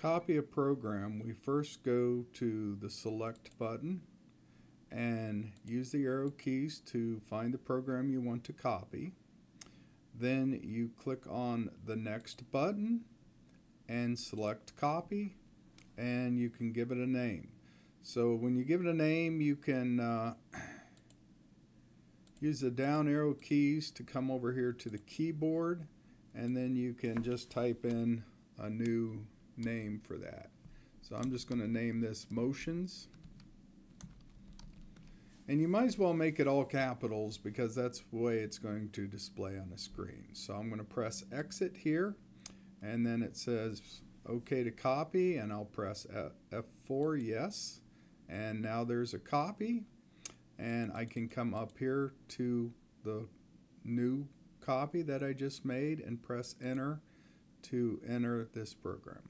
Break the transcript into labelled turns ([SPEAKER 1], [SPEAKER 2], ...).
[SPEAKER 1] copy a program, we first go to the select button and use the arrow keys to find the program you want to copy. Then you click on the next button and select copy and you can give it a name. So when you give it a name you can uh, use the down arrow keys to come over here to the keyboard and then you can just type in a new name for that. So I'm just going to name this motions. And you might as well make it all capitals because that's the way it's going to display on the screen. So I'm going to press exit here and then it says OK to copy and I'll press F4 yes and now there's a copy and I can come up here to the new copy that I just made and press enter to enter this program.